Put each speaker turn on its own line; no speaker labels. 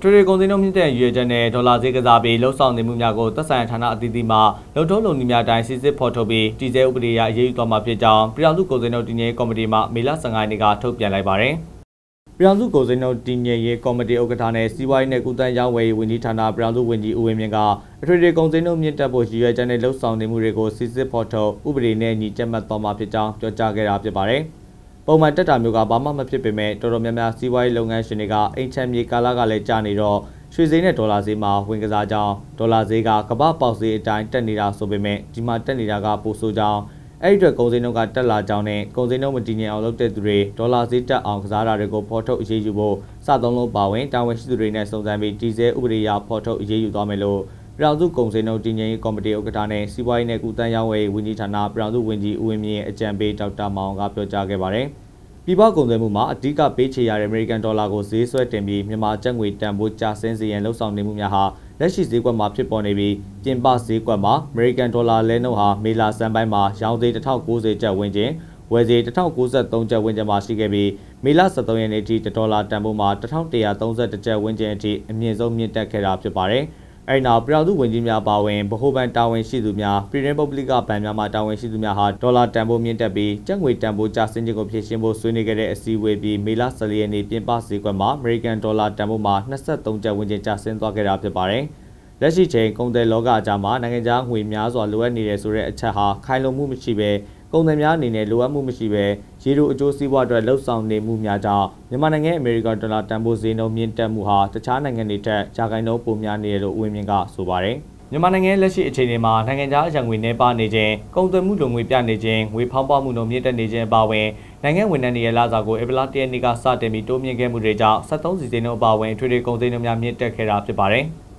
ထွေထွေကုန်စည်နှုန်းမြင့်တဲ့ရွေချက်နဲ့ဒေါ်လာဈေးကစားပြီးလှုပ်ဆောင်နေမှုများကိုသက်ဆိုင်ဌာနအသီးသီးမှလုံထုံးလုံနည်းများတိုင်းစစ်စစ်ဖော်ထုတ်ပြီးတည်ဆဲဥပဒေအရအရေးယူသွားမှာဖြစ်ကြောင်းပြည်ထောင်စုကုန်စည်နှုန်းတည်ငြိမ်ကော်မတီမှမေလ15ရက်နေ့ကထုတ်ပြန်လိုက်ပါတယ်။ပြည်ထောင်စုကုန်စည်နှုန်းတည်ငြိမ်ရေးကော်မတီဥက္ကဋ္ဌနဲ့စီးပွားရေးနဲ့ကုသရေးဝန်ကြီးဌာနပြည်ထောင်စုဝန်ကြီးဦးဝင်းမြင့်ကအထွေထွေကုန်စည်နှုန်းမြင့်တက်ဖို့ရည်ရွယ်ချက်နဲ့လှုပ်ဆောင်နေမှုတွေကိုစစ်စစ်ဖော်ထုတ်ဥပဒေနဲ့ညီကျက်မှတ်သွားမှာဖြစ်ကြောင်းပြောကြားခဲ့တာဖြစ်ပါတယ်။ ပုံမှန်တက်တာမျိုးကဘာမှမဖြစ်ပေမဲ့တော်တော်များများစီးပွားရေးလုပ်ငန်းရှင်တွေကအိမ်ချမ်းမြေကာလကလည်းကြာနေတော့ရွှေဈေးနဲ့ဒေါ်လာဈေးမှာဝင်ကစားကြောင်းဒေါ်လာဈေးကကမ္ဘာပေါက်ဈေးအတိုင်းတက်နေတာဆိုပေမဲ့ဒီမှာတက်နေတာကပိုဆိုးကြောင်းအဲ့ဒီအတွက်ကုန်စည်နှုန်းကတက်လာကြောင်းနဲ့ကုန်စည်နှုန်းမတည်ငြိမ်အောင်လုပ်တဲ့သူတွေဒေါ်လာဈေးတက်အောင်ကစားတာတွေကိုဖော်ထုတ်အရေးယူဖို့စသုံးလုံးပါဝင်တာဝန်ရှိသူတွေနဲ့စုံစမ်းပြီးတည်ဆဲဥပဒေအရဖော်ထုတ်အရေးယူသွားမယ်လို့ ပြည်ထောင်စုကုန်စည်နှုန်းတည်ငြိမ်ရေးကော်မတီဥက္ကဋ္ဌနဲ့စီးပွားရေးနဲ့ကုသရေးဝန်ကြီးဌာနပြည်ထောင်စုဝန်ကြီးဦးဝင်းမြင့်အကြံပေးဒေါက်တာမောင်ကပြောကြားခဲ့ပါတယ်။ပြည်ပကုန်သွယ်မှုမှာအဓိကပေးချေရတဲ့ American Dollar ကိုဈေးဆွဲတင်ပြီးမြန်မာကျပ်ငွေတန်ဖိုးကျဆင်းစေရန်လှုံ့ဆော်နေမှုများဟာလက်ရှိဈေးကွက်မှာဖြစ်ပေါ်နေပြီးပြင်ပဈေးကွက်မှာ American Dollar လဲနှုန်းဟာမေလစံပိုင်းမှာရောင်းဈေး1090ကျပ်ဝန်းကျင်ဝယ်ဈေး1093ကျပ်ဝန်းကျင်မှာရှိခဲ့ပြီးမေလ23ရက်နေ့ထိဒေါ်လာတန်ဖိုးမှာ1131ကျပ်ဝန်းကျင်အထိအမြင့်ဆုံးမြင့်တက်ခဲ့တာဖြစ်ပါတယ်။ အဲဒီနောက်ပြည်သူ့ဝန်ကြီးများပါဝင်ဗဟိုဘဏ်တာဝန်ရှိသူများပြည်ရင်းပုဂ္ဂလိကဘဏ်များမှတာဝန်ရှိသူများဟာဒေါ်လာတန်ဖိုးမြင့်တက်ပြီးကျပ်ငွေတန်ဖိုးကျဆင်းခြင်းကိုဖြည့်ရှင်းဖို့ဆွေးနွေးခဲ့တဲ့အစည်းအဝေးပြီးမေလ14ရက်နေ့ပြင်ပစည်းကွက်မှာ American Dollar တန်ဖိုးမှာ23ကျပ်ဝန်းကျင်ကျဆင်းသွားခဲ့တာဖြစ်ပါတယ်။လက်ရှိချိန်ကုန်တယ်လောကအကြမှာနိုင်ငံခြားငွေများစွာလိုအပ်နေတယ်ဆိုတဲ့အချက်ဟာခိုင်လုံမှုမရှိဘဲ ကုန်သည်များအနေနဲ့လိုအပ်မှုမရှိဘဲရေတိုအကျိုးစီးပွားအတွက်လှုပ်ဆောင်နေမှုများကြောင့်မြန်မာနိုင်ငံအမေရိကန်ဒေါ်လာတန်ဖိုးဈေးနှုန်းမြင့်တက်မှုဟာတခြားနိုင်ငံတွေထက်ဂျာကိုင်နှုန်းပိုများနေတယ်လို့ဦးဝင်းမြင့်ကဆိုပါတယ်မြန်မာနိုင်ငံလက်ရှိအခြေအနေမှာနိုင်ငံခြားအရန်ငွေနှဲပါနေခြင်းကုန်သွယ်မှုလိုငွေပြနေခြင်းငွေဖောင်းပွားမှုနှုန်းမြင့်တက်နေခြင်းအပါအဝင်နိုင်ငံဝန်ထမ်းတွေရဲ့လစာကိုဧပြီလ၁ရက်နေ့ကစတင်ပြီးတိုးမြင့်ခဲ့မှုတွေကြောင့်73စီစဉ်နှုန်းအပါအဝင်ထွေထွေကုန်စည်နှုန်းများမြင့်တက်ခဲ့တာဖြစ်ပါတယ်။